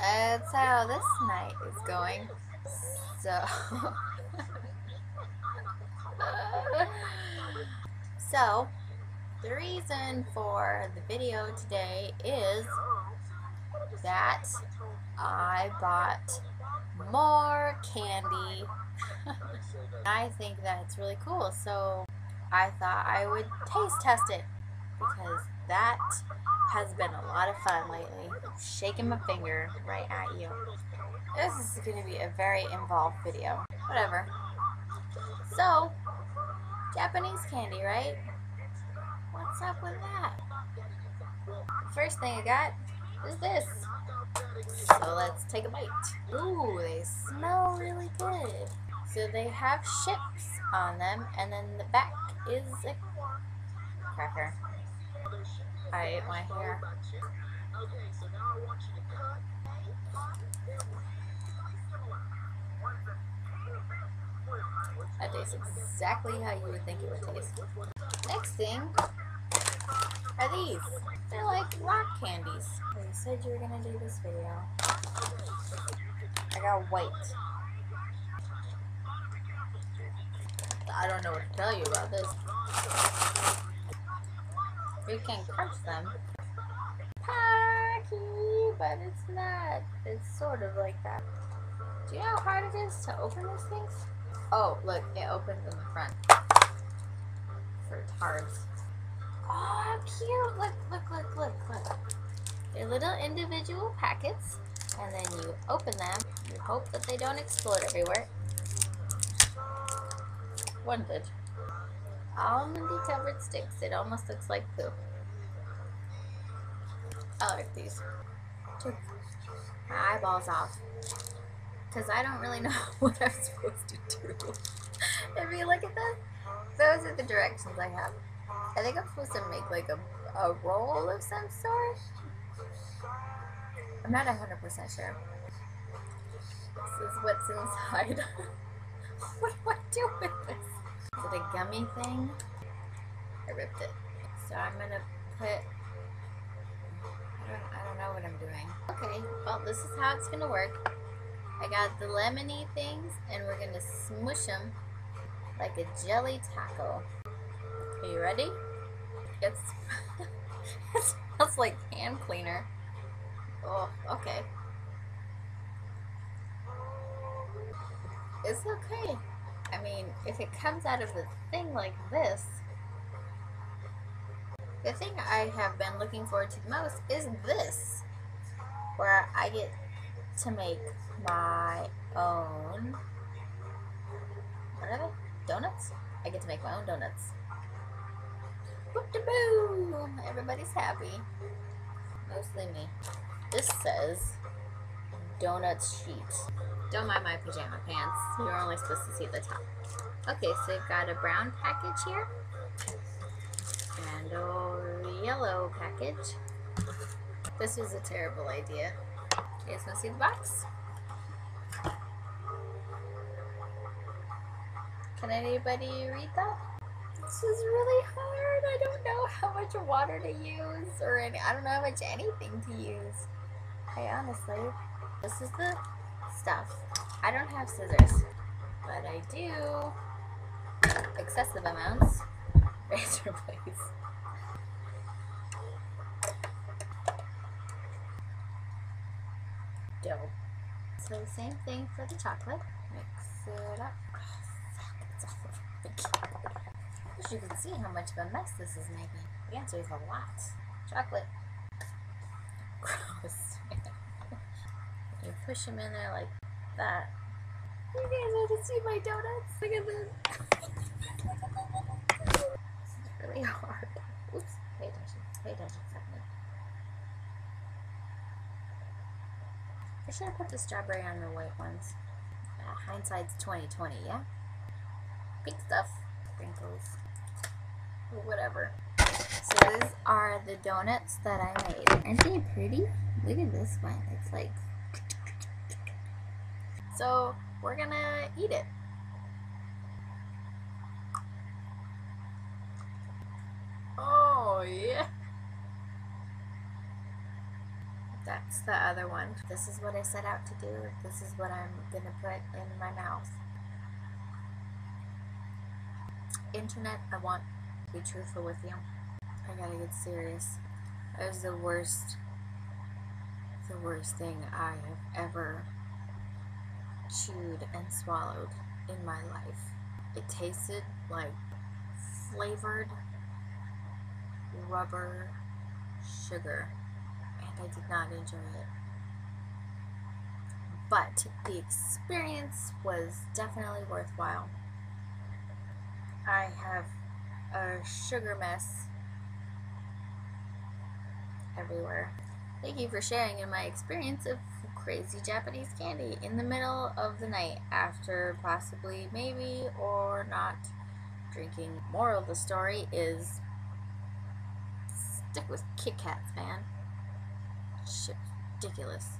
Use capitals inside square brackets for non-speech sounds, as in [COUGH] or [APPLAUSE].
Uh, that's how this night is going. So. [LAUGHS] so, the reason for the video today is that I bought more candy. [LAUGHS] I think that's really cool, so I thought I would taste test it because that has been a lot of fun lately. Shaking my finger right at you. This is going to be a very involved video. Whatever. So, Japanese candy, right? What's up with that? First thing I got is this. So let's take a bite. Ooh, they smell really good. So they have ships on them, and then the back is a cracker. I ate my hair. That tastes exactly how you would think it would taste. Next thing are these. They're like rock candies. You said you were gonna do this video. I got white. I don't know what to tell you about this. We can crush them. Pocky, but it's not. It's sort of like that. Do you know how hard it is to open these things? Oh, look, it opens in the front. For tarbs. Oh, how cute! Look, look, look, look, look. They're little individual packets, and then you open them. You hope that they don't explode everywhere. One did. Almondy covered sticks. It almost looks like poop. Oh, I like these. My eyeballs off. Because I don't really [LAUGHS] know what I'm supposed to do. if you look at this, those are the directions I have. I think I'm supposed to make like a, a roll of some sort. I'm not 100% sure. This is what's inside. [LAUGHS] what do I do with this? Is it a gummy thing? I ripped it. So I'm gonna put, I don't, know what I'm doing. Okay, well this is how it's gonna work. I got the lemony things and we're gonna smush them like a jelly taco. Are you ready? It's, [LAUGHS] it smells like hand cleaner. Oh, okay. It's okay. I mean, if it comes out of the thing like this, the thing I have been looking forward to the most is this, where I get to make my own, what are they? Donuts? I get to make my own donuts. Boop-de-boo! Everybody's happy. Mostly me. This says donuts sheet. Don't mind my pajama pants. You're only supposed to see the top. Okay, so we've got a brown package here. And yellow package. This was a terrible idea. You guys want to see the box? Can anybody read that? This is really hard. I don't know how much water to use or any, I don't know how much anything to use. I honestly, this is the stuff. I don't have scissors, but I do excessive amounts. [LAUGHS] Razor blades. Dope. So same thing for the chocolate. Mix it up. Oh, As you can see how much of a mess this is making. The answer is a lot. Chocolate. [LAUGHS] Gross. [LAUGHS] you push them in there like that. You guys want to see my donuts? Look at this. this [LAUGHS] is really hard. Oops. Pay attention. Pay attention. I should have put the strawberry on the white ones. Uh, hindsight's 2020, yeah? Pink stuff. Sprinkles. Whatever. So these are the donuts that I made. Aren't they pretty? Look at this one. It's like... So we're gonna eat it. Oh yeah. That That's the other one. This is what I set out to do. This is what I'm gonna put in my mouth. Internet, I want to be truthful with you. I gotta get serious. That was the worst, the worst thing I have ever chewed and swallowed in my life. It tasted like flavored rubber sugar, I did not enjoy it. But the experience was definitely worthwhile. I have a sugar mess everywhere. Thank you for sharing in my experience of crazy Japanese candy in the middle of the night after possibly, maybe, or not drinking. Moral of the story is stick with Kit Kats, man. Shit, ridiculous.